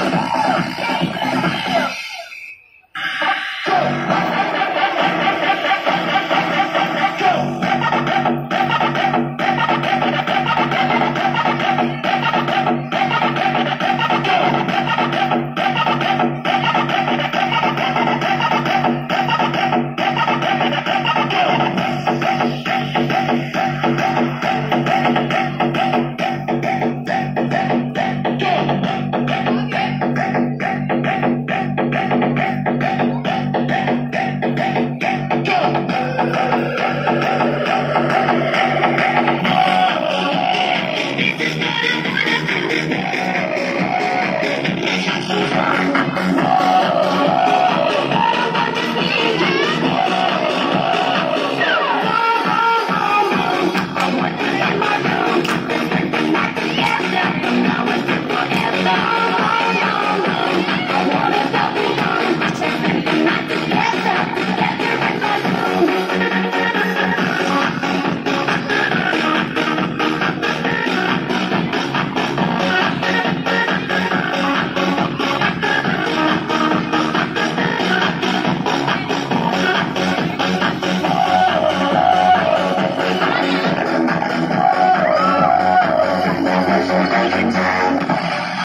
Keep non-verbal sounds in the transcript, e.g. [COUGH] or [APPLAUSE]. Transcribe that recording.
Okay. [LAUGHS] Música